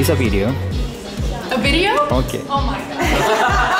is a video. A video? Okay. Oh my god.